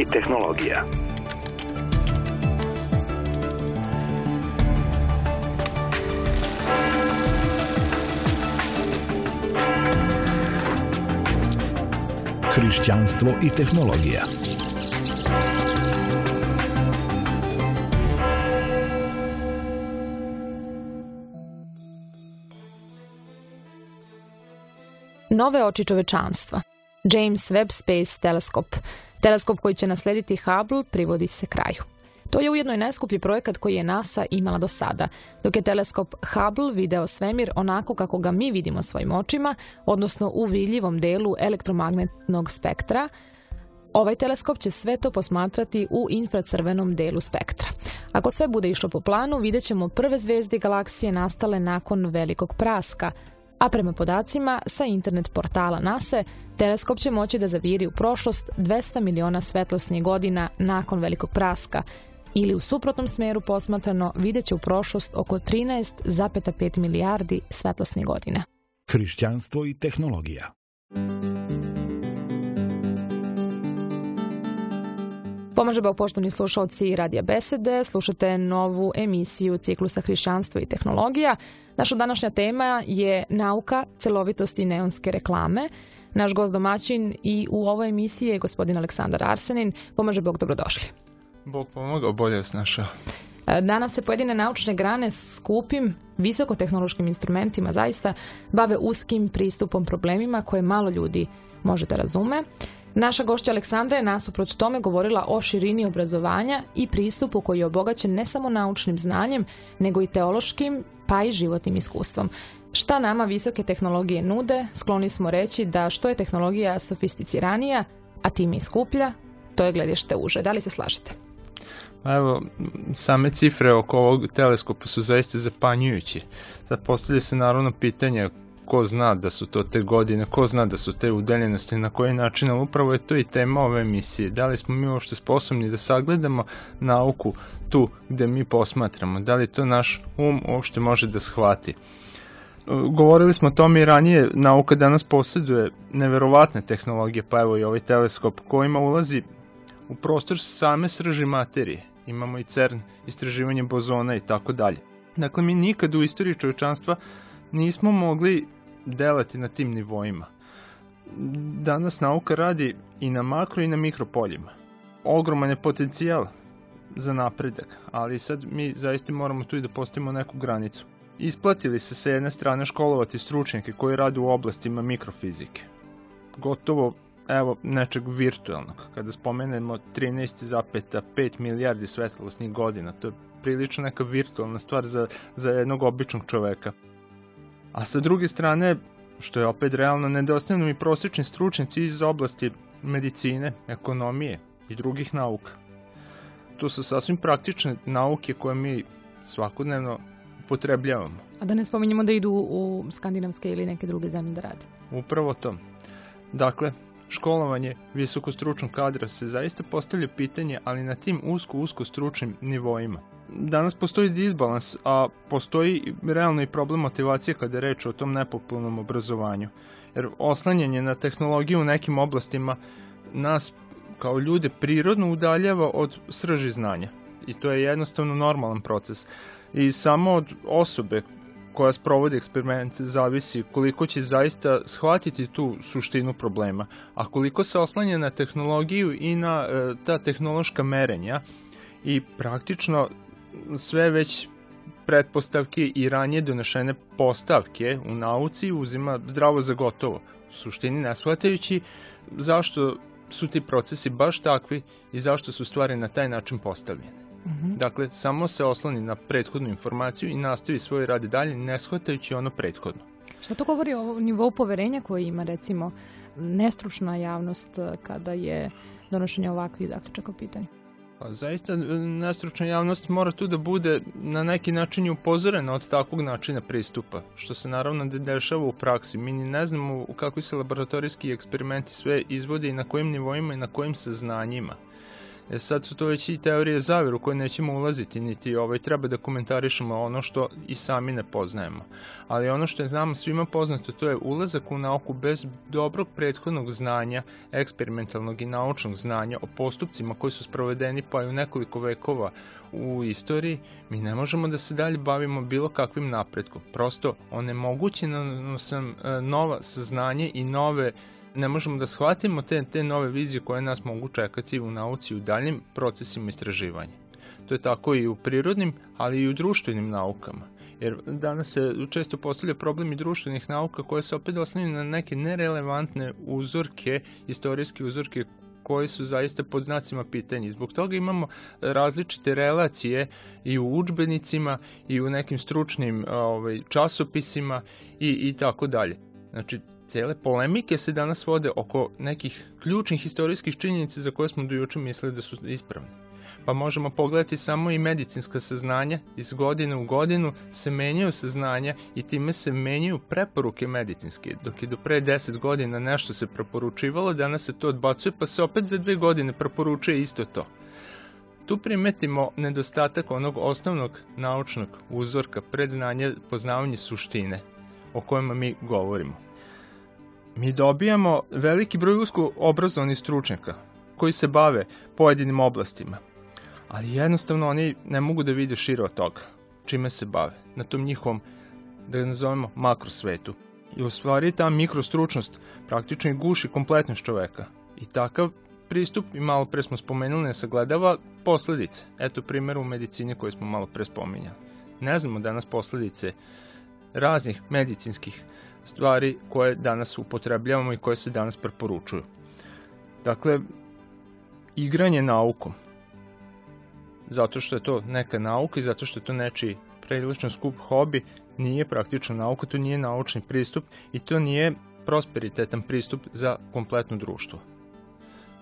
I tehnologija. Hrišćanstvo i tehnologija. Nove oči čovečanstva. James Webb Space Telescope. Teleskop koji će naslediti Hubble privodi se kraju. To je ujedno i najskuplji projekat koji je NASA imala do sada, dok je teleskop Hubble video svemir onako kako ga mi vidimo svojim očima, odnosno u vidljivom delu elektromagnetnog spektra, Ovaj teleskop će sve to posmatrati u infracrvenom delu spektra. Ako sve bude išlo po planu, vidjet ćemo prve zvezde galaksije nastale nakon velikog praska, a prema podacima sa internet portala NASA, teleskop će moći da zaviri u prošlost 200 miliona svetlosnih godina nakon velikog praska, ili u suprotnom smeru posmatrano vidjet će u prošlost oko 13,5 milijardi svetlosnih godina. Hrišćanstvo i tehnologija. Pomaže Bog poštovni slušalci Radija Besede, slušate novu emisiju ciklusa Hrišćanstvo i tehnologija. Naša današnja tema je nauka, celovitost i neonske reklame. Naš gost domaćin i u ovoj emisiji je gospodin Aleksandar Arsenin. Pomaže Bog, dobrodošli. Bog pomogao, bolje je snašao. E, danas se pojedine naučne grane skupim, visokotehnološkim instrumentima zaista bave uskim pristupom problemima koje malo ljudi može da razume. Naša gošća Aleksandra je nasuprot tome govorila o širini obrazovanja i pristupu koji je obogaćen ne samo naučnim znanjem, nego i teološkim, pa i životnim iskustvom. Šta nama visoke tehnologije nude, skloni smo reći da što je tehnologija sofisticiranija, a tim i skuplja, to je gledište uže. Da li se slažete? Evo, same cifre oko ovog teleskopa su zaista zapanjujući. Sad postavlja se naravno pitanje ko zna da su to te godine, ko zna da su te udeljenosti, na koji način, ali upravo je to i tema ove emisije. Da li smo mi uopšte sposobni da sagledamo nauku tu gde mi posmatramo, da li to naš um uopšte može da shvati. Govorili smo o tome i ranije, nauka danas posjeduje neverovatne tehnologije, pa evo i ovaj teleskop kojima ulazi u prostor same srži materije. Imamo i CERN, istraživanje bozona i tako dalje. Dakle, mi nikad u istoriji čovečanstva nismo mogli delati na tim nivoima. Danas nauka radi i na makro i na mikro poljima. Ogroman je potencijal za napredak, ali sad mi zaista moramo tu i da postavimo neku granicu. Isplatili se sa jedne strane školovati stručnjake koji rade u oblastima mikrofizike. Gotovo evo nečeg virtualnog. Kada spomenemo 13,5 milijardi svetlosnih godina, to je prilično neka virtualna stvar za, za jednog običnog čoveka. A sa druge strane, što je opet realno, nedostanu mi prosječni stručnici iz oblasti medicine, ekonomije i drugih nauka. To su sasvim praktične nauke koje mi svakodnevno upotrebljavamo. A da ne spominjemo da idu u skandinavske ili neke druge zemlje da rade. Upravo to. Dakle, školovanje visokostručnog kadra se zaista postavlja pitanje, ali na tim usko-usko stručnim nivoima. Danas postoji disbalans, a postoji realno i problem motivacije kada je reč o tom nepopularnom obrazovanju. Jer oslanjanje na tehnologiju u nekim oblastima nas kao ljude prirodno udaljava od srži znanja. I to je jednostavno normalan proces. I samo od osobe koja sprovodi eksperiment zavisi koliko će zaista shvatiti tu suštinu problema, a koliko se oslanja na tehnologiju i na e, ta tehnološka merenja i praktično sve već pretpostavke i ranije donešene postavke u nauci uzima zdravo za gotovo, u suštini ne shvatajući zašto su ti procesi baš takvi i zašto su stvari na taj način postavljene. Mm -hmm. Dakle, samo se osloni na prethodnu informaciju i nastavi svoj rad dalje, ne shvatajući ono prethodno. Šta to govori o nivou poverenja koji ima, recimo, nestručna javnost eh, kada je donošenje ovakvih zaključaka u pitanju? Pa zaista nestručna javnost mora tu da bude na neki način upozorena od takvog načina pristupa, što se naravno ne dešava u praksi. Mi ni ne znamo u kakvi se laboratorijski eksperimenti sve izvode i na kojim nivoima i na kojim saznanjima. E sad su to već i teorije zavere u koje nećemo ulaziti, niti ovaj, treba da komentarišemo ono što i sami ne poznajemo. Ali ono što je znamo svima poznato, to je ulazak u nauku bez dobrog prethodnog znanja, eksperimentalnog i naučnog znanja o postupcima koji su sprovedeni pa i u nekoliko vekova u istoriji, mi ne možemo da se dalje bavimo bilo kakvim napretkom. Prosto onemogućeno sam e, nova saznanje i nove ne možemo da shvatimo te, te nove vizije koje nas mogu čekati u nauci u daljim procesima istraživanja. To je tako i u prirodnim, ali i u društvenim naukama. Jer danas se često postavlja problem i društvenih nauka koje se opet osnovljaju na neke nerelevantne uzorke, istorijske uzorke koji su zaista pod znacima pitanja. Zbog toga imamo različite relacije i u učbenicima i u nekim stručnim ovaj, časopisima i, i tako dalje. Znači, cele polemike se danas vode oko nekih ključnih istorijskih činjenica za koje smo do juče mislili da su ispravne. Pa možemo pogledati samo i medicinska saznanja, iz godine u godinu se menjaju saznanja i time se menjaju preporuke medicinske. Dok je do pre 10 godina nešto se preporučivalo, danas se to odbacuje pa se opet za dve godine preporučuje isto to. Tu primetimo nedostatak onog osnovnog naučnog uzorka predznanja poznavanje suštine o kojima mi govorimo mi dobijamo veliki broj usko obrazovanih stručnjaka koji se bave pojedinim oblastima, ali jednostavno oni ne mogu da vide širo od toga čime se bave, na tom njihovom, da ga nazovemo, makrosvetu. I u stvari ta mikrostručnost praktično i guši kompletnost čoveka. I takav pristup, i malo pre smo spomenuli, ne sagledava posledice. Eto primjer u medicini koje smo malo pre spominjali. Ne znamo danas posledice raznih medicinskih stvari koje danas upotrebljavamo i koje se danas preporučuju. Dakle, igranje naukom, zato što je to neka nauka i zato što je to nečiji prilično skup hobi, nije praktično nauka, to nije naučni pristup i to nije prosperitetan pristup za kompletno društvo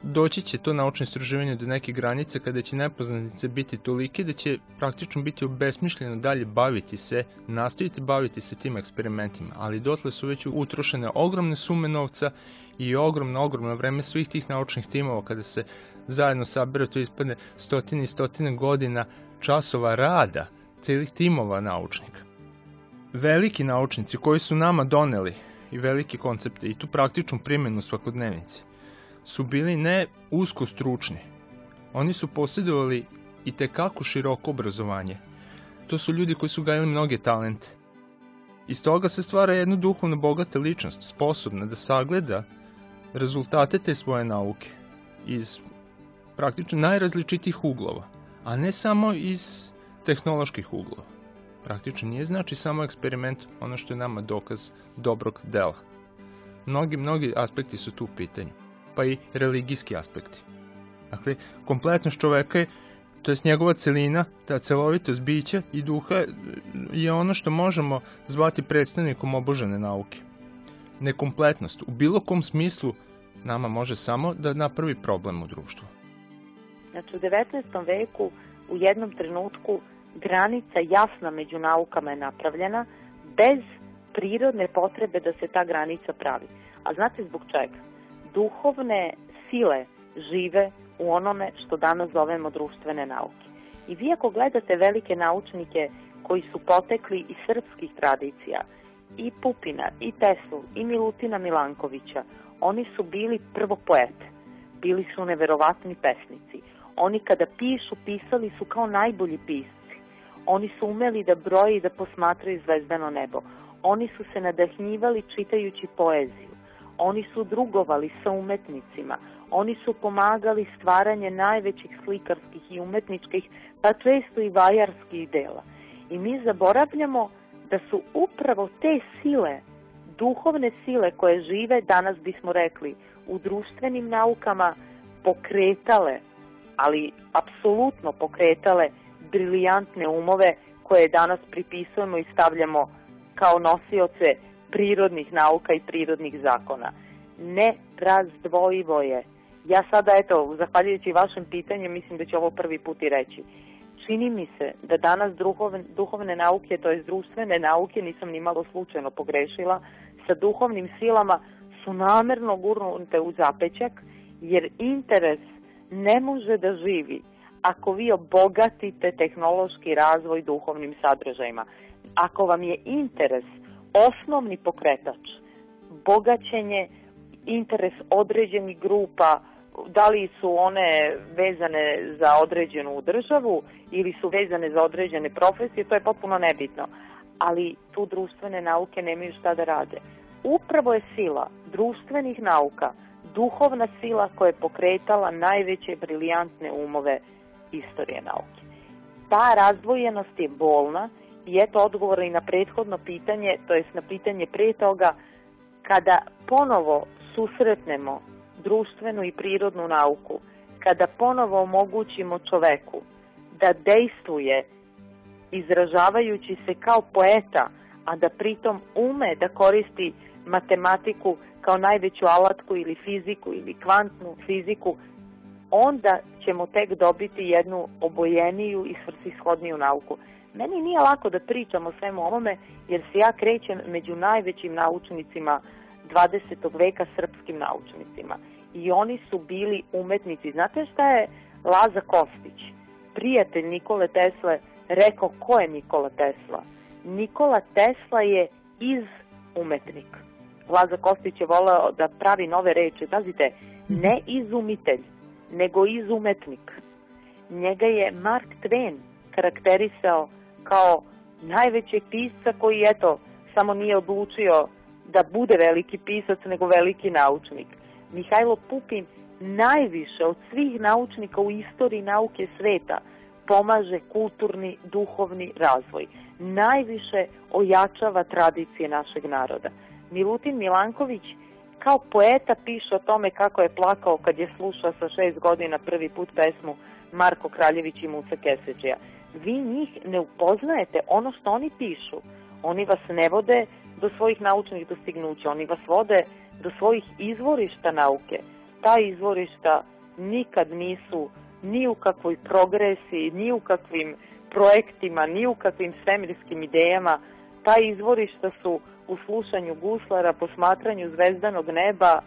doći će to naučno istraživanje do neke granice kada će nepoznanice biti tolike da će praktično biti obesmišljeno dalje baviti se, nastaviti baviti se tim eksperimentima, ali dotle su već utrošene ogromne sume novca i ogromno, ogromno vreme svih tih naučnih timova kada se zajedno sabere, to ispadne stotine i stotine godina časova rada celih timova naučnika. Veliki naučnici koji su nama doneli i velike koncepte i tu praktičnu primjenu svakodnevnici su bili ne usko stručni. Oni su posjedovali i tekako široko obrazovanje. To su ljudi koji su gajali mnoge talente. Iz toga se stvara jedna duhovno bogata ličnost, sposobna da sagleda rezultate te svoje nauke iz praktično najrazličitih uglova, a ne samo iz tehnoloških uglova. Praktično nije znači samo eksperiment ono što je nama dokaz dobrog dela. Mnogi, mnogi aspekti su tu u pitanju pa i religijski aspekti. Dakle, kompletnost čoveka je, to je njegova celina, ta celovitost bića i duha je ono što možemo zvati predstavnikom obožene nauke. Nekompletnost u bilo kom smislu nama može samo da napravi problem u društvu. Znači u 19. veku u jednom trenutku granica jasna među naukama je napravljena bez prirodne potrebe da se ta granica pravi. A znate zbog čega? Duhovne sile žive u onome što danas zovemo društvene nauke. I vi ako gledate velike naučnike koji su potekli iz srpskih tradicija, i Pupina, i Teslu, i Milutina Milankovića, oni su bili prvo poete, bili su neverovatni pesnici. Oni kada pišu, pisali su kao najbolji pisci. Oni su umeli da broje i da posmatraju zvezdano nebo. Oni su se nadahnjivali čitajući poeziju. Oni su drugovali sa umetnicima, oni su pomagali stvaranje najvećih slikarskih i umetničkih, pa često i vajarskih dela. I mi zaboravljamo da su upravo te sile, duhovne sile koje žive, danas bismo rekli, u društvenim naukama pokretale, ali apsolutno pokretale briljantne umove koje danas pripisujemo i stavljamo kao nosioce prirodnih nauka i prirodnih zakona. Ne razdvojivo je. Ja sada, eto, zahvaljujući vašem pitanju, mislim da ću ovo prvi put i reći. Čini mi se da danas duhovne, duhovne nauke, to je društvene nauke, nisam ni malo slučajno pogrešila, sa duhovnim silama su namerno gurnute u zapećak, jer interes ne može da živi ako vi obogatite tehnološki razvoj duhovnim sadržajima. Ako vam je interes osnovni pokretač, bogaćenje, interes određenih grupa, da li su one vezane za određenu državu ili su vezane za određene profesije, to je potpuno nebitno. Ali tu društvene nauke nemaju šta da rade. Upravo je sila društvenih nauka duhovna sila koja je pokretala najveće briljantne umove istorije nauke. Ta razdvojenost je bolna i eto odgovora i na prethodno pitanje, to jest na pitanje pre toga, kada ponovo susretnemo društvenu i prirodnu nauku, kada ponovo omogućimo čoveku da dejstvuje izražavajući se kao poeta, a da pritom ume da koristi matematiku kao najveću alatku ili fiziku ili kvantnu fiziku, onda ćemo tek dobiti jednu obojeniju i svrsishodniju nauku. Meni nije lako da pričam o svemu ovome, jer se ja krećem među najvećim naučnicima 20. veka srpskim naučnicima. I oni su bili umetnici. Znate šta je Laza Kostić, prijatelj Nikole Tesle, rekao ko je Nikola Tesla? Nikola Tesla je iz umetnik. Laza Kostić je voleo da pravi nove reči. Pazite, ne izumitelj, nego izumetnik. Njega je Mark Twain karakterisao kao najvećeg pisca koji, eto, samo nije odlučio da bude veliki pisac, nego veliki naučnik. Mihajlo Pupin najviše od svih naučnika u istoriji nauke sveta pomaže kulturni, duhovni razvoj. Najviše ojačava tradicije našeg naroda. Milutin Milanković kao poeta piše o tome kako je plakao kad je slušao sa šest godina prvi put pesmu Marko Kraljević i Musa Keseđija. Vi njih ne upoznajete ono što oni pišu. Oni vas ne vode do svojih naučnih dostignuća, oni vas vode do svojih izvorišta nauke. Ta izvorišta nikad nisu ni u kakvoj progresiji, ni u kakvim projektima, ni u kakvim svemirskim idejama. Ta izvorišta su u slušanju guslara, posmatranju zvezdanog neba,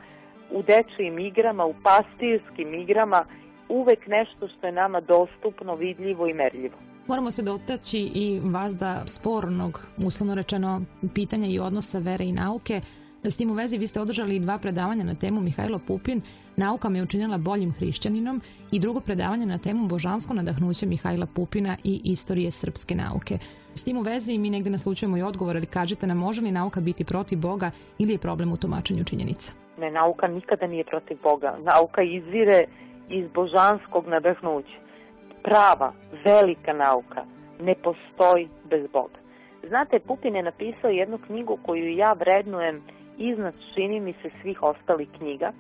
u dečijim igrama, u pastirskim igrama, uvek nešto što je nama dostupno, vidljivo i merljivo. Moramo se dotaći i vazda spornog, uslovno rečeno, pitanja i odnosa vere i nauke. S tim u vezi vi ste održali dva predavanja na temu Mihajlo Pupin, nauka me učinila boljim hrišćaninom i drugo predavanje na temu božansko nadahnuće Mihajla Pupina i istorije srpske nauke. S tim u vezi mi negde naslučujemo i odgovor, ali kažete nam može li nauka biti protiv Boga ili je problem u tumačenju činjenica? Ne, nauka nikada nije protiv Boga. Nauka izvire iz božanskog nadahnuća. Prava, velika nauka ne postoji bez Boga. Znate, Pupin je napisao jednu knjigu koju ja vrednujem iznad, čini mi se, svih ostalih knjiga.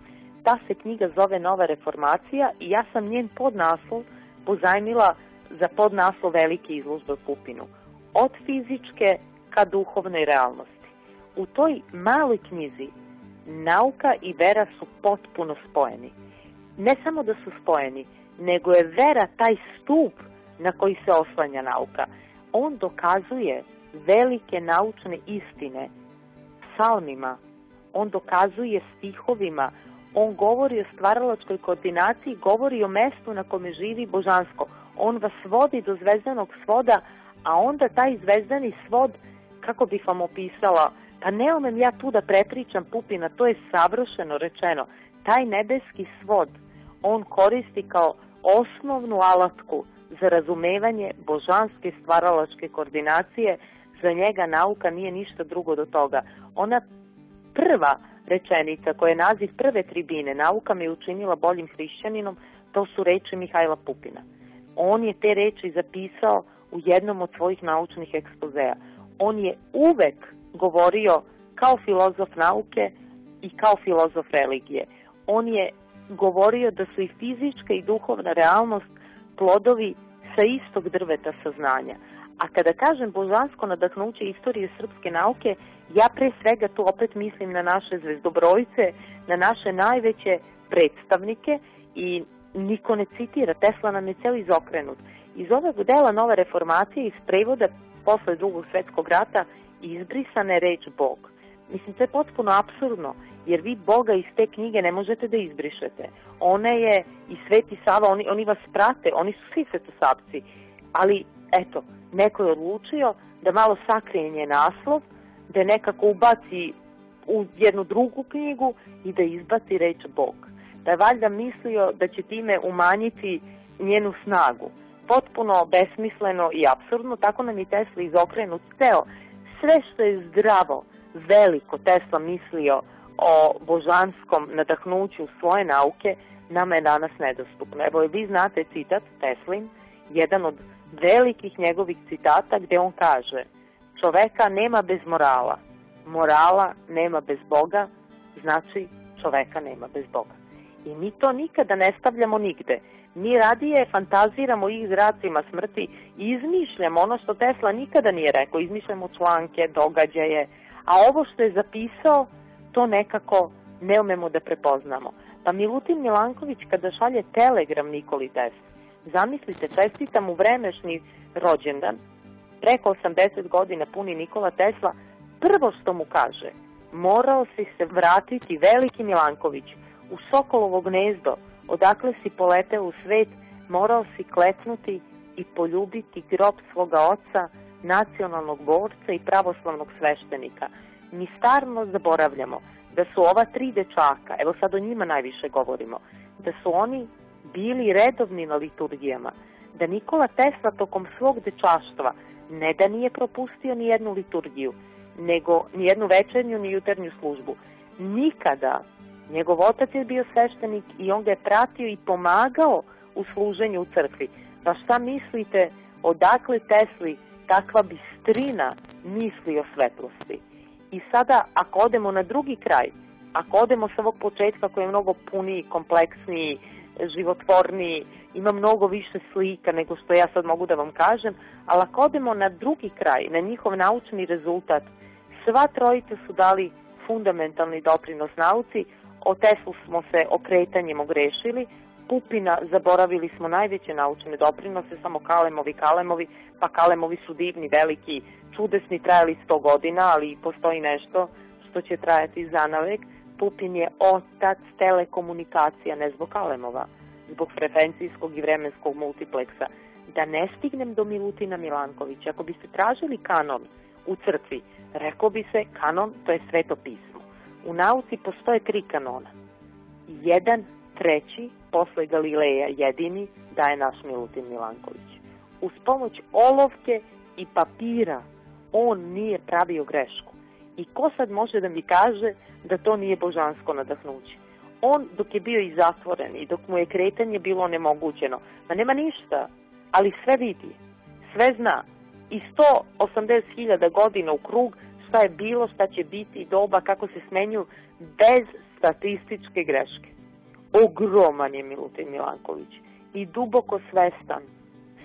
Ta se knjiga zove Nova reformacija i ja sam njen podnaslov pozajmila za podnaslov velike izložbe Pupinu. Od fizičke ka duhovnoj realnosti. U toj maloj knjizi nauka i vera su potpuno spojeni. Ne samo da su spojeni, nego je vera taj stup na koji se oslanja nauka. On dokazuje velike naučne istine psalmima, on dokazuje stihovima, on govori o stvaralačkoj koordinaciji, govori o mestu na kome živi božansko. On vas vodi do zvezdanog svoda, a onda taj zvezdani svod, kako bih vam opisala, pa ne umem ja tu da prepričam Pupina, to je savršeno rečeno. Taj nebeski svod, on koristi kao osnovnu alatku za razumevanje božanske stvaralačke koordinacije, za njega nauka nije ništa drugo do toga. Ona prva rečenica koja je naziv prve tribine, nauka me učinila boljim hrišćaninom, to su reči Mihajla Pupina. On je te reči zapisao u jednom od svojih naučnih ekspozeja. On je uvek govorio kao filozof nauke i kao filozof religije. On je govorio da su i fizička i duhovna realnost plodovi sa istog drveta saznanja. A kada kažem božansko nadahnuće istorije srpske nauke, ja pre svega tu opet mislim na naše zvezdobrojice, na naše najveće predstavnike i niko ne citira, Tesla nam je ceo izokrenut. Iz ovog dela nove reformacije, iz prevoda posle drugog svetskog rata, izbrisana je reč Bog. Mislim, to je potpuno absurdno, jer vi Boga iz te knjige ne možete da izbrišete. Ona je i Sveti Sava, oni, oni vas prate, oni su svi svetosavci, ali eto, neko je odlučio da malo sakrije nje naslov, da je nekako ubaci u jednu drugu knjigu i da izbaci reč Bog. Da je valjda mislio da će time umanjiti njenu snagu. Potpuno besmisleno i absurdno, tako nam i Tesla izokrenut ceo. Sve što je zdravo, veliko Tesla mislio o božanskom nadahnuću svoje nauke, nama je danas nedostupno. Evo, vi znate citat Teslin, jedan od velikih njegovih citata gde on kaže čoveka nema bez morala, morala nema bez Boga, znači čoveka nema bez Boga. I mi to nikada ne stavljamo nigde. Mi radije fantaziramo ih zracima smrti i izmišljamo ono što Tesla nikada nije rekao, izmišljamo članke, događaje, a ovo što je zapisao, to nekako ne umemo da prepoznamo. Pa Milutin Milanković kada šalje telegram Nikoli Tesla, zamislite, čestitam u vremešni rođendan, preko 80 godina puni Nikola Tesla, prvo što mu kaže, morao si se vratiti veliki Milanković u Sokolovo gnezdo, odakle si poleteo u svet, morao si klecnuti i poljubiti grob svoga oca, nacionalnog borca i pravoslavnog sveštenika. Mi starno zaboravljamo da su ova tri dečaka, evo sad o njima najviše govorimo, da su oni bili redovni na liturgijama, da Nikola Tesla tokom svog dečaštva ne da nije propustio ni jednu liturgiju, nego ni jednu večernju ni jutarnju službu. Nikada. Njegov otac je bio sveštenik i on ga je pratio i pomagao u služenju u crkvi. Pa šta mislite, odakle Tesli takva bistrina misli o svetlosti? I sada, ako odemo na drugi kraj, ako odemo sa ovog početka koji je mnogo puniji, kompleksniji, životvorniji, ima mnogo više slika nego što ja sad mogu da vam kažem, ali ako odemo na drugi kraj, na njihov naučni rezultat, sva trojica su dali fundamentalni doprinos nauci, o Teslu smo se okretanjem ogrešili, Pupina zaboravili smo najveće naučne doprinose, samo Kalemovi, Kalemovi, pa Kalemovi su divni, veliki, čudesni, trajali 100 godina, ali postoji nešto što će trajati zanavek. Pupin je otac telekomunikacija, ne zbog Kalemova, zbog frekvencijskog i vremenskog multipleksa. Da ne stignem do Milutina Milankovića, ako biste tražili kanon u crkvi, rekao bi se kanon, to je sveto pismo. U nauci postoje tri kanona. Jedan, treći, posle Galileja jedini, daje naš Milutin Milanković. Uz pomoć olovke i papira on nije pravio grešku. I ko sad može da mi kaže da to nije božansko nadahnuće? On dok je bio i zatvoren i dok mu je kretanje bilo onemogućeno, ma nema ništa, ali sve vidi, sve zna. I 180.000 godina u krug šta je bilo, šta će biti, doba, kako se smenju, bez statističke greške. Ogroman je Milutin Milanković i duboko svestan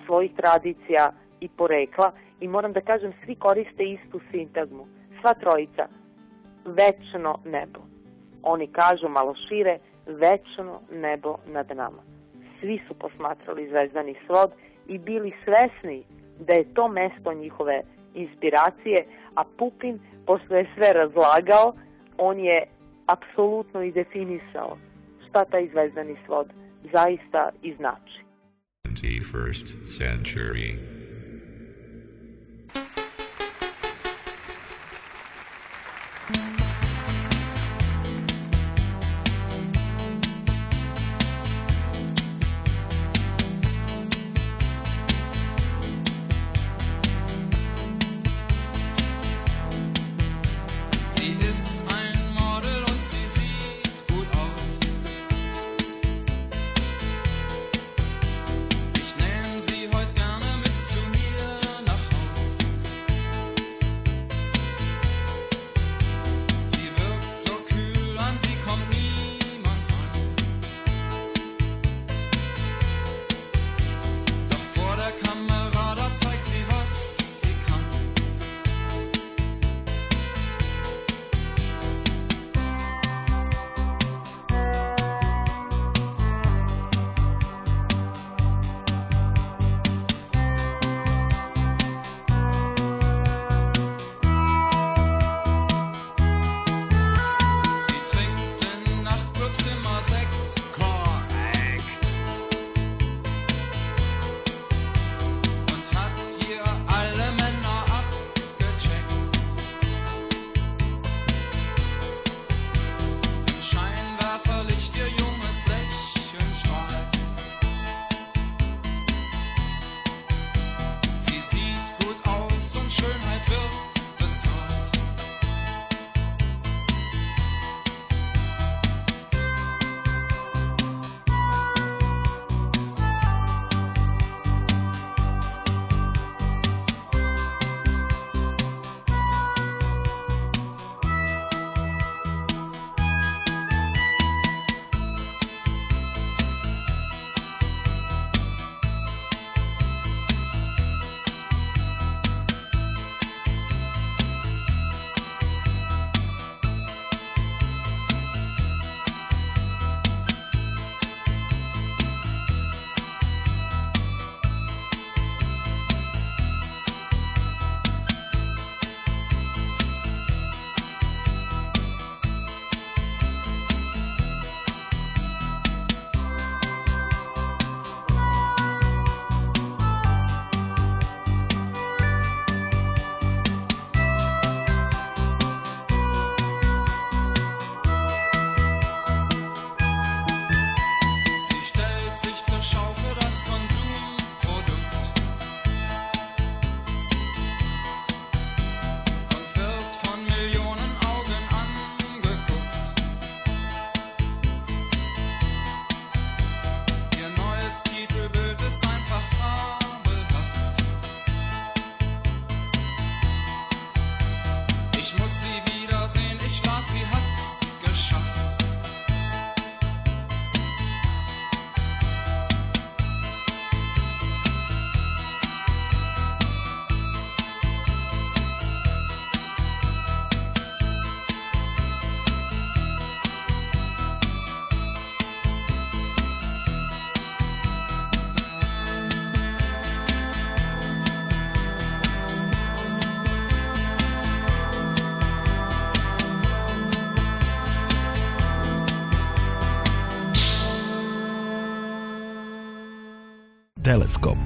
svojih tradicija i porekla i moram da kažem, svi koriste istu sintagmu. Sva trojica, večno nebo. Oni kažu malo šire, večno nebo nad nama. Svi su posmatrali zvezdani svod i bili svesni da je to mesto njihove inspiracije, a Pupin, pošto je sve razlagao, on je apsolutno i definisao šta taj zvezdani svod zaista i znači. 21st century Teleskop.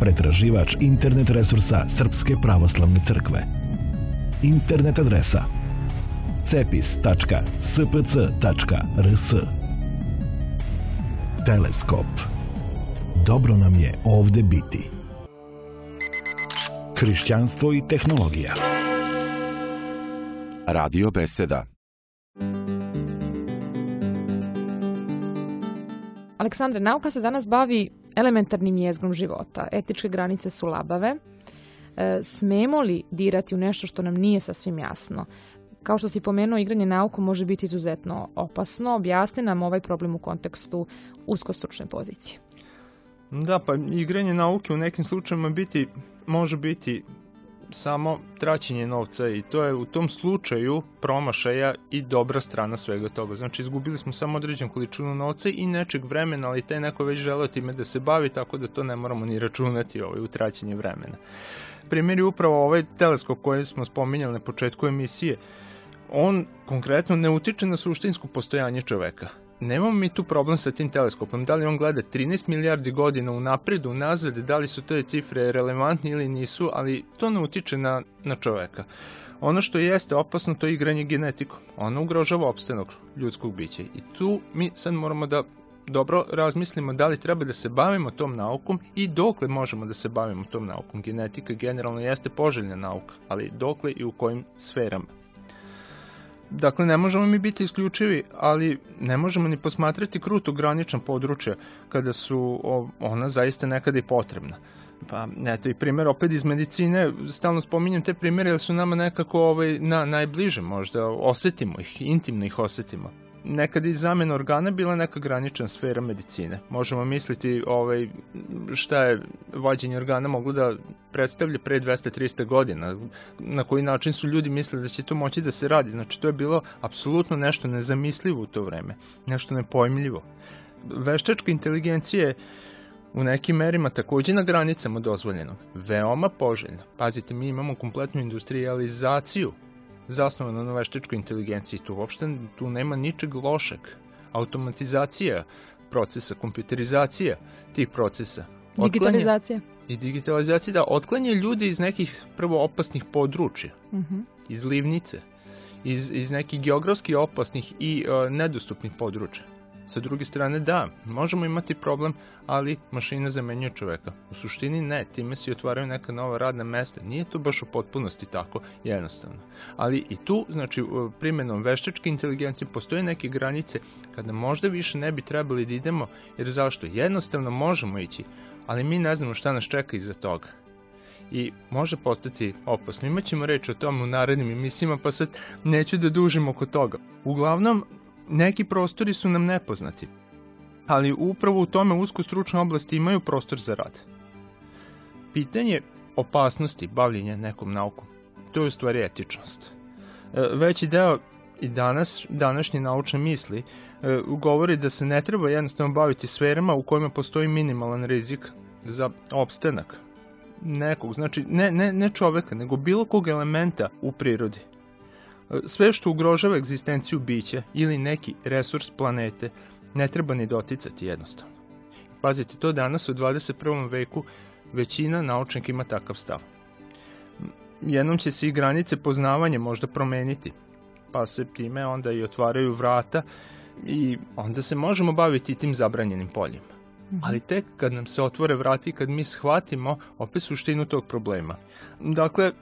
Pretraživač internet resursa Srpske pravoslavne crkve. Internet adresa cepis.spc.rs Teleskop. Dobro nam je ovde biti. Hrišćanstvo i tehnologija. Radio Beseda Aleksandre, nauka se danas bavi elementarnim jezgrom života. Etičke granice su labave. E, smemo li dirati u nešto što nam nije sasvim jasno? Kao što si pomenuo, igranje naukom može biti izuzetno opasno. Objasni nam ovaj problem u kontekstu uskostručne pozicije. Da, pa igranje nauke u nekim slučajima biti, može biti samo traćenje novca i to je u tom slučaju promašaja i dobra strana svega toga. Znači izgubili smo samo određen količinu novca i nečeg vremena, ali taj neko već želeo time da se bavi, tako da to ne moramo ni računati ovaj, u traćenje vremena. Primjer je upravo ovaj teleskop koji smo spominjali na početku emisije. On konkretno ne utiče na suštinsko postojanje čoveka nemamo mi tu problem sa tim teleskopom. Da li on gleda 13 milijardi godina u napredu, unazad, da li su te cifre relevantne ili nisu, ali to ne utiče na, na čoveka. Ono što jeste opasno to je igranje genetikom. Ono ugrožava opstanak ljudskog bića. I tu mi sad moramo da dobro razmislimo da li treba da se bavimo tom naukom i dokle možemo da se bavimo tom naukom. Genetika generalno jeste poželjna nauka, ali dokle i u kojim sferama. Dakle, ne možemo mi biti isključivi, ali ne možemo ni posmatrati kruto granična područja kada su ona zaista nekada i potrebna. Pa, eto i primjer opet iz medicine, stalno spominjem te primjere jer su nama nekako ovaj, na, najbliže možda, osetimo ih, intimno ih osetimo nekad i zamena organa bila neka granična sfera medicine. Možemo misliti ovaj, šta je vađenje organa moglo da predstavlja pre 200-300 godina, na koji način su ljudi mislili da će to moći da se radi. Znači to je bilo apsolutno nešto nezamislivo u to vreme, nešto nepojmljivo. Veštačka inteligencija je u nekim merima takođe na granicama dozvoljenog. Veoma poželjno. Pazite, mi imamo kompletnu industrializaciju zasnovano na veštačkoj inteligenciji. Tu uopšte tu nema ničeg lošeg. Automatizacija procesa, kompjuterizacija tih procesa. Otklanja, digitalizacija. I digitalizacija, da, otklanje ljudi iz nekih prvo opasnih područja, uh mhm. -huh. iz livnice, iz, iz nekih geografski opasnih i uh, nedostupnih područja. Sa druge strane, da, možemo imati problem, ali mašina zamenjuje čoveka. U suštini ne, time se otvaraju neka nova radna mesta. Nije to baš u potpunosti tako jednostavno. Ali i tu, znači, primjenom veštačke inteligencije postoje neke granice kada možda više ne bi trebali da idemo, jer zašto? Jednostavno možemo ići, ali mi ne znamo šta nas čeka iza toga i može postati opasno. Imaćemo reč o tom u narednim emisijama, pa sad neću da dužim oko toga. Uglavnom, neki prostori su nam nepoznati, ali upravo u tome usko stručne oblasti imaju prostor za rad. Pitanje opasnosti bavljenja nekom naukom, to je u stvari etičnost. E, veći deo i danas, današnje naučne misli e, govori da se ne treba jednostavno baviti sferama u kojima postoji minimalan rizik za opstanak nekog, znači ne, ne, ne čoveka, nego bilo kog elementa u prirodi. Sve što ugrožava egzistenciju bića ili neki resurs planete ne treba ni doticati jednostavno. Pazite, to danas u 21. veku većina naučnika ima takav stav. Jednom će se i granice poznavanja možda promeniti, pa se time onda i otvaraju vrata i onda se možemo baviti tim zabranjenim poljima. Mhm. Ali tek kad nam se otvore vrati, kad mi shvatimo opet suštinu tog problema. Dakle,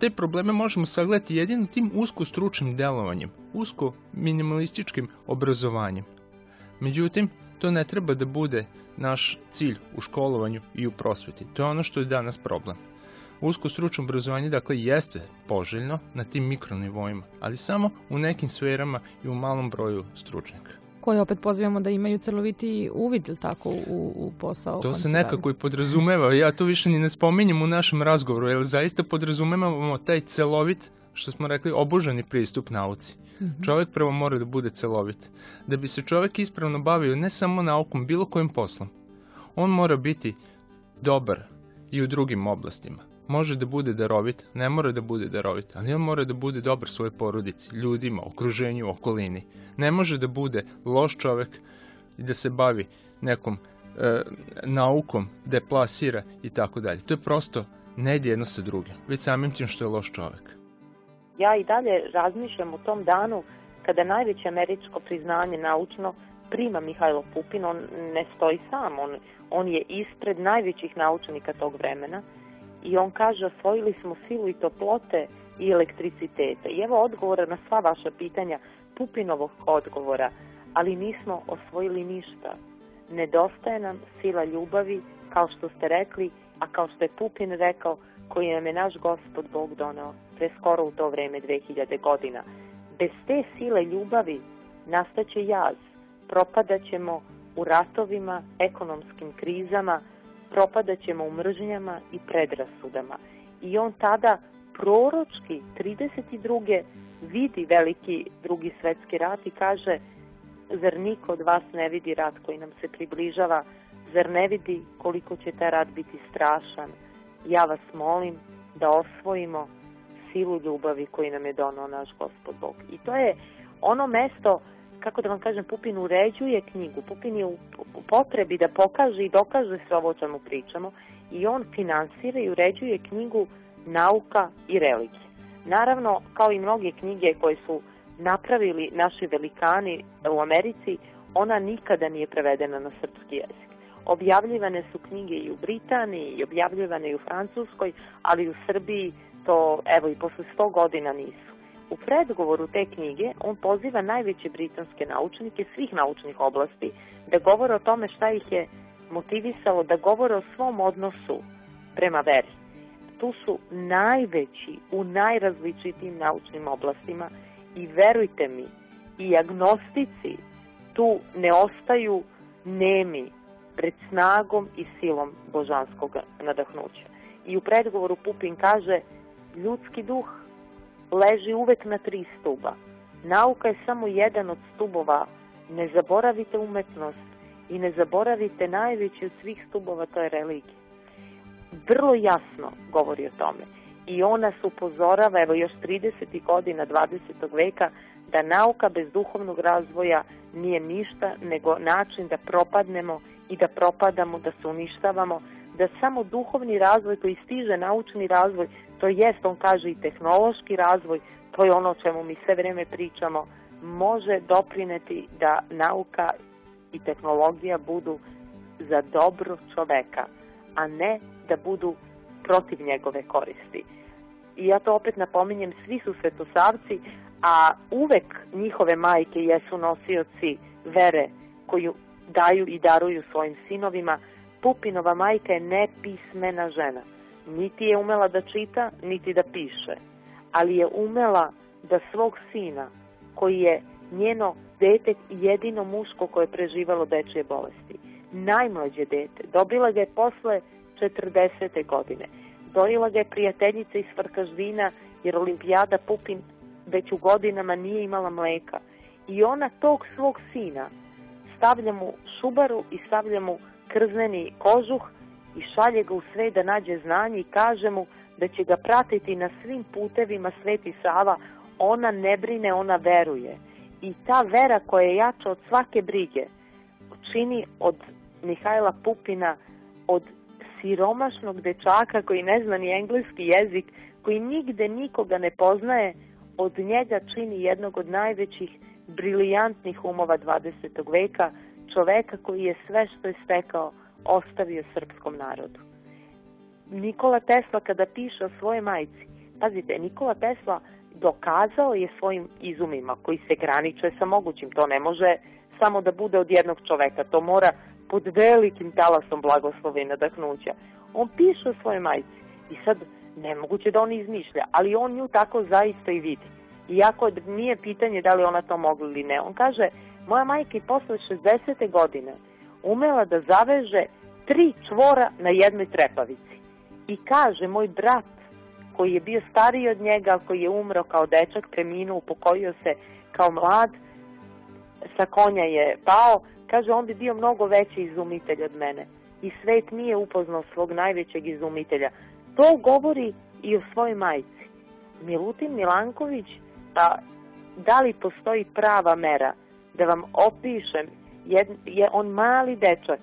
te probleme možemo sagledati jedino tim usko stručnim delovanjem, usko minimalističkim obrazovanjem. Međutim, to ne treba da bude naš cilj u školovanju i u prosveti. To je ono što je danas problem. Usko stručno obrazovanje dakle jeste poželjno na tim mikronivoima, ali samo u nekim sferama i u malom broju stručnjaka koje opet pozivamo da imaju celoviti uvid, ili tako, u, u posao. To se nekako i podrazumeva, ja to više ni ne spominjem u našem razgovoru, jer zaista podrazumevamo taj celovit, što smo rekli, obožani pristup nauci. Mm -hmm. Čovek prvo mora da bude celovit. Da bi se čovek ispravno bavio ne samo naukom, bilo kojim poslom, on mora biti dobar i u drugim oblastima može da bude darovit, ne mora da bude darovit, ali on mora da bude dobar svoje porodici, ljudima, okruženju, okolini. Ne može da bude loš čovek i da se bavi nekom e, naukom deplasira i tako dalje. To je prosto ne ide jedno sa drugim, već samim tim što je loš čovek. Ja i dalje razmišljam o tom danu kada najveće američko priznanje naučno prima Mihajlo Pupin, on ne stoji sam, on, on je ispred najvećih naučnika tog vremena i on kaže osvojili smo silu i toplote i elektriciteta. I evo odgovora na sva vaša pitanja, Pupinovog odgovora, ali nismo osvojili ništa. Nedostaje nam sila ljubavi, kao što ste rekli, a kao što je Pupin rekao, koji nam je naš gospod Bog donao, pre skoro u to vreme 2000 godina. Bez te sile ljubavi nastaće jaz, propadaćemo u ratovima, ekonomskim krizama, propadaćemo u mržnjama i predrasudama. I on tada proročki 32. vidi veliki drugi svetski rat i kaže zar niko od vas ne vidi rat koji nam se približava, zar ne vidi koliko će taj rat biti strašan. Ja vas molim da osvojimo silu ljubavi koji nam je donao naš gospod Bog. I to je ono mesto kako da vam kažem, Pupin uređuje knjigu, Pupin je u potrebi da pokaže i dokaže sve ovo o čemu pričamo i on finansira i uređuje knjigu Nauka i religija. Naravno, kao i mnoge knjige koje su napravili naši velikani u Americi, ona nikada nije prevedena na srpski jezik. Objavljivane su knjige i u Britaniji, i objavljivane i u Francuskoj, ali u Srbiji to, evo, i posle 100 godina nisu. U predgovoru te knjige on poziva najveće britanske naučnike svih naučnih oblasti da govore o tome šta ih je motivisalo da govore o svom odnosu prema veri. Tu su najveći u najrazličitijim naučnim oblastima i verujte mi, i agnostici tu ne ostaju nemi pred snagom i silom božanskog nadahnuća. I u predgovoru Pupin kaže, ljudski duh leži uvek na tri stuba. Nauka je samo jedan od stubova. Ne zaboravite umetnost i ne zaboravite najveći od svih stubova, to je religija. Vrlo jasno govori o tome. I ona se upozorava, evo još 30. godina 20. veka, da nauka bez duhovnog razvoja nije ništa nego način da propadnemo i da propadamo, da se uništavamo, da samo duhovni razvoj koji stiže naučni razvoj, to jest, on kaže, i tehnološki razvoj, to je ono o čemu mi sve vreme pričamo, može doprineti da nauka i tehnologija budu za dobro čoveka, a ne da budu protiv njegove koristi. I ja to opet napominjem, svi su svetosavci, a uvek njihove majke jesu nosioci vere koju daju i daruju svojim sinovima, Pupinova majka je nepismena žena. Niti je umela da čita, niti da piše, ali je umela da svog sina, koji je njeno dete jedino muško koje je preživalo dečije bolesti, najmlađe dete, dobila ga je posle 40. godine. Dojela ga je prijateljica iz Frkaždina, jer olimpijada Pupin već u godinama nije imala mleka. I ona tog svog sina stavlja mu šubaru i stavlja mu krzneni kožuh i šalje ga u sve da nađe znanje i kaže mu da će ga pratiti na svim putevima Sveti Sava, ona ne brine, ona veruje. I ta vera koja je jača od svake brige čini od Mihajla Pupina, od siromašnog dečaka koji ne zna ni engleski jezik, koji nigde nikoga ne poznaje, od njega čini jednog od najvećih brilijantnih umova 20. veka, čoveka koji je sve što je stekao ostavio srpskom narodu. Nikola Tesla kada piše o svojoj majci, pazite, Nikola Tesla dokazao je svojim izumima koji se graniče sa mogućim. To ne može samo da bude od jednog čoveka, to mora pod velikim talasom blagoslova i nadahnuća. On piše o svojoj majci i sad nemoguće da on izmišlja, ali on nju tako zaista i vidi. Iako nije pitanje da li ona to mogla ili ne. On kaže, moja majka i posle 60. godine umela da zaveže tri čvora na jednoj trepavici. I kaže, moj brat, koji je bio stariji od njega, koji je umro kao dečak, preminuo, upokojio se kao mlad, sa konja je pao, kaže, on bi bio mnogo veći izumitelj od mene. I svet nije upoznao svog najvećeg izumitelja. To govori i o svojoj majci. Milutin Milanković, pa da li postoji prava mera da vam opišem, jed, je on mali dečak,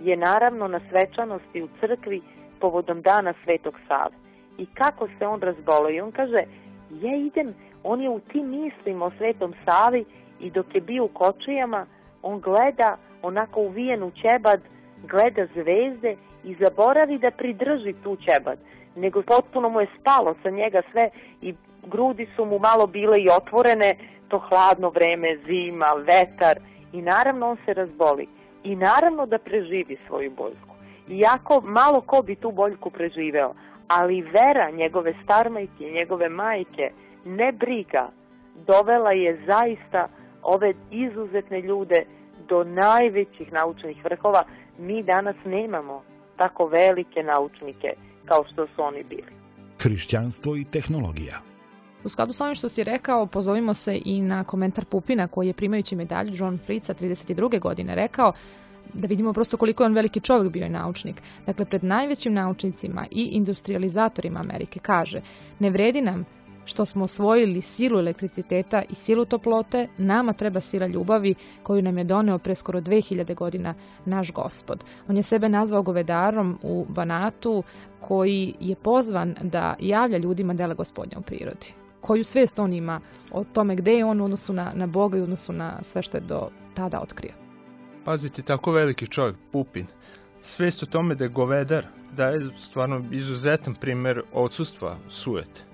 je naravno na svečanosti u crkvi povodom dana Svetog Save. I kako se on razbolio? I on kaže, ja idem, on je u tim mislima o Svetom Savi i dok je bio u kočijama, on gleda onako uvijen u ćebad, gleda zvezde i zaboravi da pridrži tu ćebad, nego potpuno mu je spalo sa njega sve i grudi su mu malo bile i otvorene, to hladno vreme, zima, vetar i naravno on se razboli i naravno da preživi svoju boljku. Iako malo ko bi tu boljku preživeo, ali vera njegove starmajke, njegove majke, ne briga, dovela je zaista ove izuzetne ljude do najvećih naučnih vrhova. Mi danas nemamo tako velike naučnike kao što su oni bili. Hrišćanstvo i tehnologija. U skladu sa ovim što si rekao, pozovimo se i na komentar Pupina koji je primajući medalju John Fritza 32. godine rekao da vidimo prosto koliko je on veliki čovjek bio i naučnik. Dakle, pred najvećim naučnicima i industrializatorima Amerike kaže, ne vredi nam što smo osvojili silu elektriciteta i silu toplote, nama treba sila ljubavi koju nam je doneo pre skoro 2000 godina naš gospod. On je sebe nazvao govedarom u Banatu koji je pozvan da javlja ljudima dela gospodnja u prirodi koju svest on ima o tome gde je on u odnosu na, na Boga i u odnosu na sve što je do tada otkrio. Pazite, tako veliki čovjek, Pupin, svest o tome da je govedar, da je stvarno izuzetan primer odsustva sujete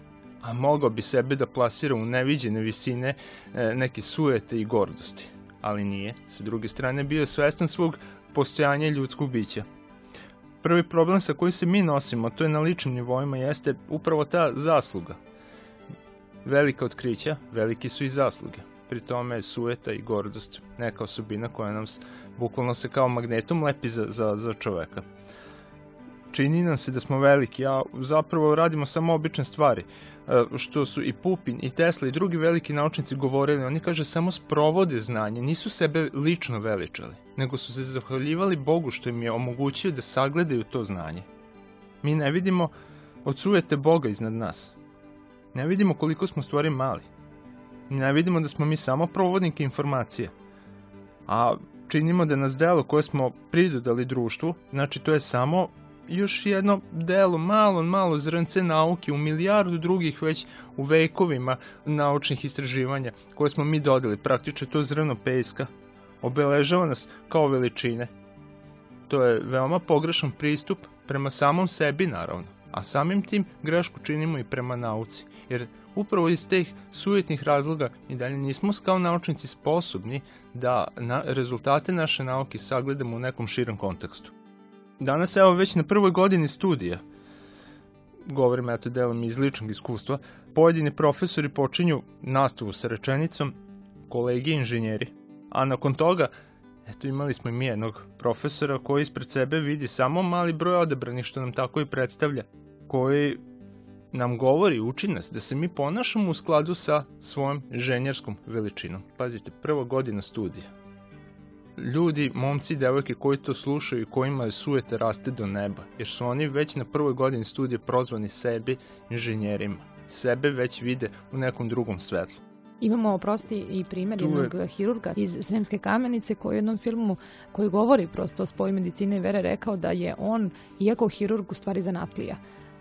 a mogao bi sebe da plasira u neviđene visine e, neke sujete i gordosti. Ali nije, sa druge strane bio je svestan svog postojanja ljudskog bića. Prvi problem sa kojim se mi nosimo, to je na ličnim nivoima, jeste upravo ta zasluga. Velika otkrića, veliki su i zasluge. Pri tome je sujeta i gordost neka osobina koja nam bukvalno se kao magnetom lepi za, za, za čoveka čini nam se da smo veliki, a zapravo radimo samo obične stvari, e, što su i Pupin i Tesla i drugi veliki naučnici govorili, oni kaže samo sprovode znanje, nisu sebe lično veličali, nego su se zahvaljivali Bogu što im je omogućio da sagledaju to znanje. Mi ne vidimo odsujete Boga iznad nas. Ne vidimo koliko smo stvari mali. Ne vidimo da smo mi samo provodnike informacije. A činimo da nas delo koje smo pridodali društvu, znači to je samo još jedno delo, malo, malo zrnce nauke u milijardu drugih već u vekovima naučnih istraživanja koje smo mi dodali, praktično to zrno peska, obeležava nas kao veličine. To je veoma pogrešan pristup prema samom sebi naravno, a samim tim grešku činimo i prema nauci, jer upravo iz teh sujetnih razloga i dalje nismo kao naučnici sposobni da na rezultate naše nauke sagledamo u nekom širem kontekstu. Danas, evo, već na prvoj godini studija, govorim eto delom iz ličnog iskustva, pojedini profesori počinju nastavu sa rečenicom kolegi inženjeri, a nakon toga Eto imali smo i mi jednog profesora koji ispred sebe vidi samo mali broj odebranih što nam tako i predstavlja, koji nam govori, uči nas da se mi ponašamo u skladu sa svojom ženjerskom veličinom. Pazite, prva godina studija ljudi, momci i devojke koji to slušaju i kojima je sujete raste do neba, jer su oni već na prvoj godini studije prozvani sebi inženjerima. Sebe već vide u nekom drugom svetlu. Imamo oprosti i primer jednog je... hirurga iz Sremske kamenice koji u jednom filmu koji govori prosto o spoju medicine i vere rekao da je on, iako hirurg, u stvari zanatlija.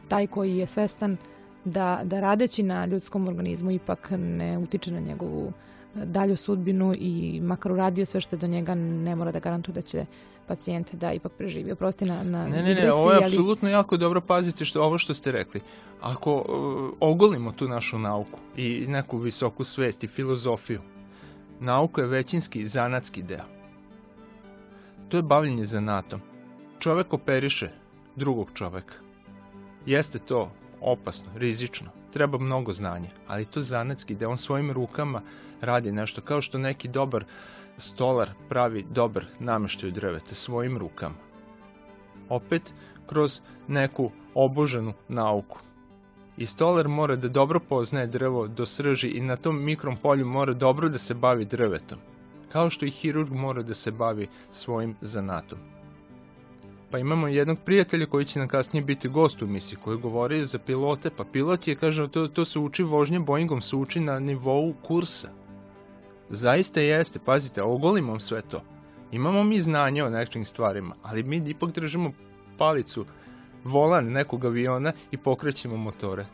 Taj koji je svestan da, da radeći na ljudskom organizmu ipak ne utiče na njegovu dalju sudbinu i makar uradio sve što je do njega ne mora da garantuje da će pacijent da ipak preživi. Oprosti na, na Ne, ne, ne, ovo je ali... apsolutno jako dobro pazite što ovo što ste rekli. Ako uh, ogolimo tu našu nauku i neku visoku svest i filozofiju, nauka je većinski zanatski deo. To je bavljenje zanatom. Čovek operiše drugog čoveka. Jeste to opasno, rizično, treba mnogo znanja, ali to zanatski da on svojim rukama radi nešto, kao što neki dobar stolar pravi dobar nameštaj drveta svojim rukama. Opet kroz neku oboženu nauku. I stolar mora da dobro poznaje drvo do srži i na tom mikrom polju mora dobro da se bavi drvetom, kao što i hirurg mora da se bavi svojim zanatom. Pa imamo jednog prijatelja koji će nam kasnije biti gost u emisiji, koji govori za pilote, pa pilot je, kaže, to, to se uči vožnje Boeingom, se uči na nivou kursa. Zaista jeste, pazite, ogolimo sve to. Imamo mi znanje o nekim stvarima, ali mi ipak držimo palicu, volan nekog aviona i pokrećemo motore.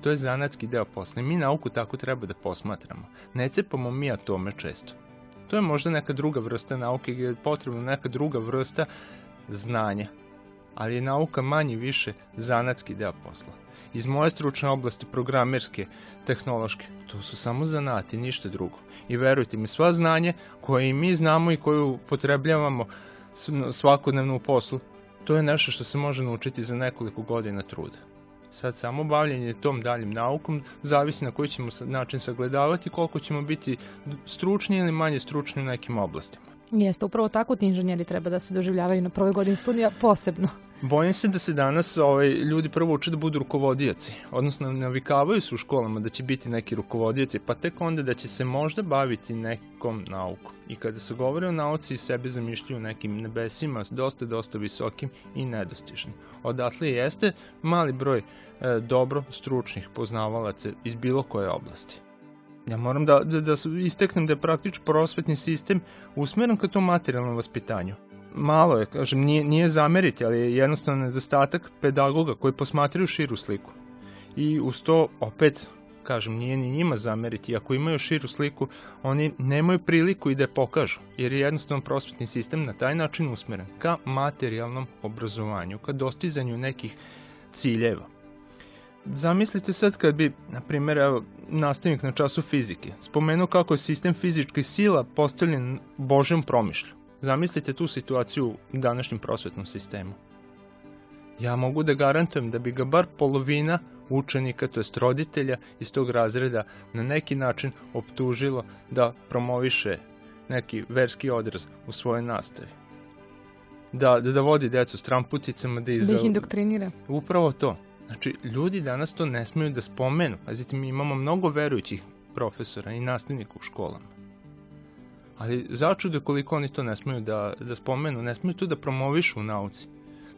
To je zanatski deo posla mi nauku tako treba da posmatramo. Ne cepamo mi atome često. To je možda neka druga vrsta nauke gdje je potrebna neka druga vrsta znanja. Ali je nauka manje više zanatski deo posla. Iz moje stručne oblasti programerske, tehnološke, to su samo zanati, ništa drugo. I verujte mi, sva znanje koje mi znamo i koju potrebljavamo svakodnevno u poslu, to je nešto što se može naučiti za nekoliko godina truda. Sad samo bavljanje tom daljim naukom zavisi na koji ćemo način sagledavati koliko ćemo biti stručni ili manje stručni u nekim oblastima. Jeste, upravo tako ti inženjeri treba da se doživljavaju na prvoj godini studija posebno. Bojim se da se danas ovaj, ljudi prvo uče da budu rukovodioci, odnosno navikavaju se u školama da će biti neki rukovodioci, pa tek onda da će se možda baviti nekom naukom. I kada se govori o nauci, sebe zamišljaju nekim nebesima, dosta, dosta visokim i nedostižnim. Odatle jeste mali broj e, dobro stručnih poznavalaca iz bilo koje oblasti. Ja moram da, da, da isteknem da je praktično prosvetni sistem usmeren ka tom materijalnom vaspitanju malo je, kažem, nije, nije zameriti, ali je jednostavno nedostatak pedagoga koji posmatraju širu sliku. I uz to, opet, kažem, nije ni njima zameriti. Ako imaju širu sliku, oni nemaju priliku i da je pokažu, jer je jednostavno prosvetni sistem na taj način usmeren ka materijalnom obrazovanju, ka dostizanju nekih ciljeva. Zamislite sad kad bi, na primjer, evo, nastavnik na času fizike spomenuo kako je sistem fizičkih sila postavljen Božem promišlju. Zamislite tu situaciju u današnjem prosvetnom sistemu. Ja mogu da garantujem da bi ga bar polovina učenika, to jest roditelja iz tog razreda, na neki način optužilo da promoviše neki verski odraz u svojoj nastavi. Da, da, da vodi decu s tramputicama, da, iz... da ih indoktrinira. Upravo to. Znači, ljudi danas to ne smeju da spomenu. Pazite, mi imamo mnogo verujućih profesora i nastavnika u školama. Ali začude koliko oni to ne smeju da, da spomenu, ne smeju to da promovišu u nauci.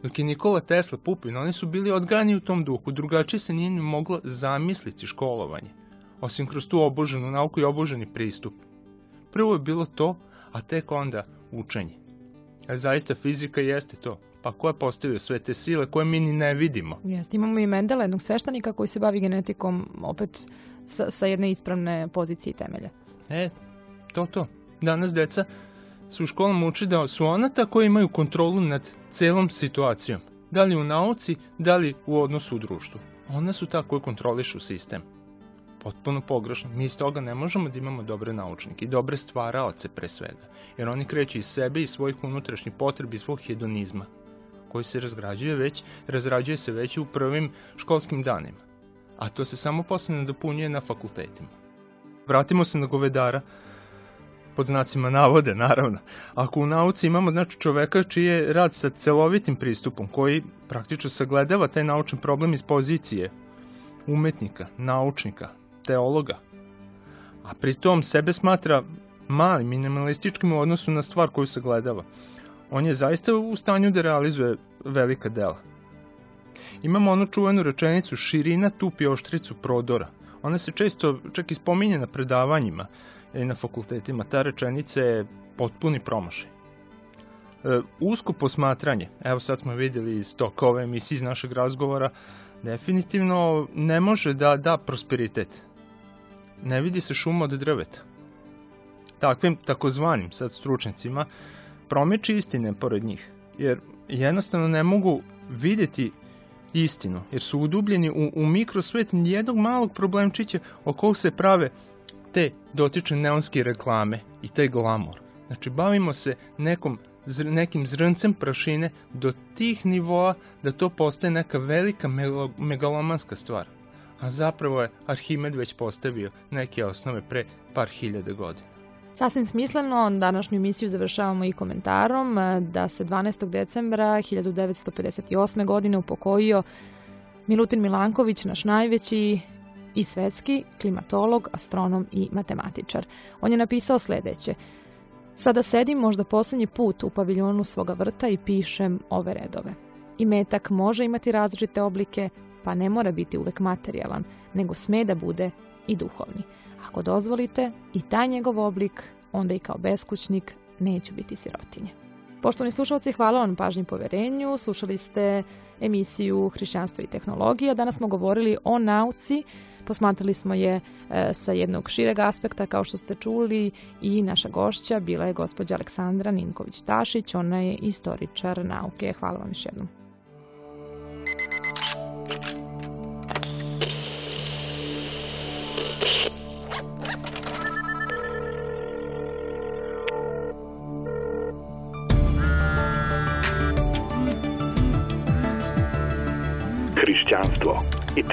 Dok je Nikola Tesla Pupin, oni su bili odgani u tom duhu, drugačije se nije moglo zamisliti školovanje, osim kroz tu oboženu nauku i oboženi pristup. Prvo je bilo to, a tek onda učenje. A zaista fizika jeste to. Pa ko je postavio sve te sile koje mi ni ne vidimo? Jeste, imamo i Mendela, jednog sveštanika koji se bavi genetikom opet sa, sa jedne ispravne pozicije i temelja. E, to to. Danas deca su u školama uči da su ona ta koja imaju kontrolu nad celom situacijom. Da li u nauci, da li u odnosu u društvu. Ona su ta koje kontrolišu sistem. Potpuno pogrešno. Mi iz toga ne možemo da imamo dobre naučnike i dobre stvaraoce pre svega. Jer oni kreću iz sebe i svojih unutrašnjih potreba i svog hedonizma koji se razgrađuje već, razrađuje se već u prvim školskim danima. A to se samo posle nadopunjuje na fakultetima. Vratimo se na govedara, pod znacima navode, naravno. Ako u nauci imamo znači, čoveka čiji je rad sa celovitim pristupom, koji praktično sagledava taj naučni problem iz pozicije umetnika, naučnika, teologa, a pritom sebe smatra malim, minimalističkim u odnosu na stvar koju sagledava, on je zaista u stanju da realizuje velika dela. Imamo onu čuvenu rečenicu širina tupi oštricu prodora. Ona se često čak i spominje na predavanjima, i na fakultetima. Ta rečenica je potpuni promašaj. E, usko posmatranje, evo sad smo videli iz toka ove emisije iz našeg razgovora, definitivno ne može da da prosperitet. Ne vidi se šuma od drveta. Takvim takozvanim sad stručnicima promeči istine pored njih, jer jednostavno ne mogu videti istinu, jer su udubljeni u, u mikrosvet jednog malog problemčića o kog se prave te dotične neonske reklame i taj glamor. Znači, bavimo se nekom, nekim zrncem prašine do tih nivoa da to postaje neka velika megalomanska stvar. A zapravo je Arhimed već postavio neke osnove pre par hiljade godina. Sasvim smisleno, današnju emisiju završavamo i komentarom e, da se 12. decembra 1958. godine upokojio Milutin Milanković, naš najveći i svetski klimatolog, astronom i matematičar. On je napisao sledeće. Sada sedim možda poslednji put u paviljonu svoga vrta i pišem ove redove. I metak može imati različite oblike, pa ne mora biti uvek materijalan, nego sme da bude i duhovni. Ako dozvolite, i taj njegov oblik, onda i kao beskućnik, neću biti sirotinje. Poštovani slušalci, hvala vam pažnji poverenju. Slušali ste emisiju Hrišćanstvo i tehnologija. Danas smo govorili o nauci, posmatrali smo je e, sa jednog šireg aspekta, kao što ste čuli, i naša gošća bila je gospođa Aleksandra Ninković-Tašić, ona je istoričar nauke. Hvala vam još jednom.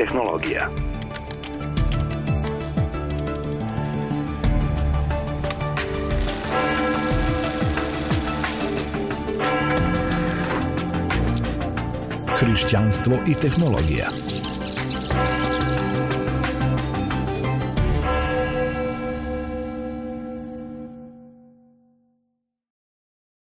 I tehnologija. Hrišćanstvo i tehnologija.